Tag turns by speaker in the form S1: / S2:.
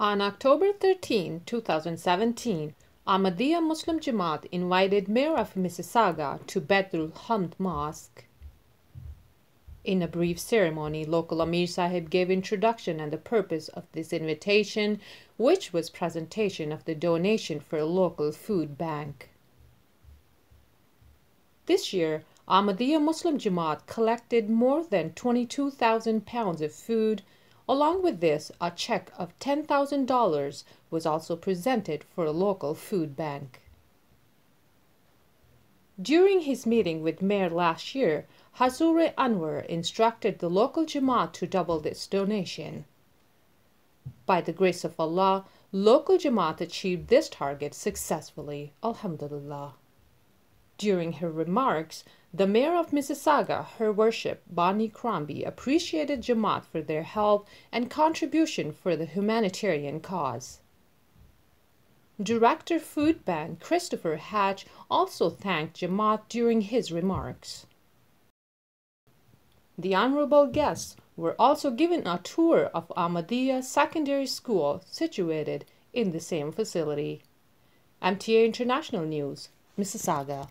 S1: On October 13, 2017, Ahmadiyya Muslim Jamaat invited Mayor of Mississauga to Baitul Hamd Mosque. In a brief ceremony, local Amir Sahib gave introduction and the purpose of this invitation, which was presentation of the donation for a local food bank. This year, Ahmadiyya Muslim Jamaat collected more than 22,000 pounds of food, Along with this, a check of $10,000 was also presented for a local food bank. During his meeting with Mayor last year, Hazure Anwar instructed the local Jamaat to double this donation. By the grace of Allah, local Jamaat achieved this target successfully, Alhamdulillah. During her remarks, the mayor of Mississauga, Her Worship Bonnie Crombie, appreciated Jamaat for their help and contribution for the humanitarian cause. Director Food Bank Christopher Hatch also thanked Jamaat during his remarks. The honorable guests were also given a tour of Ahmadiyya Secondary School situated in the same facility. MTA International News, Mississauga.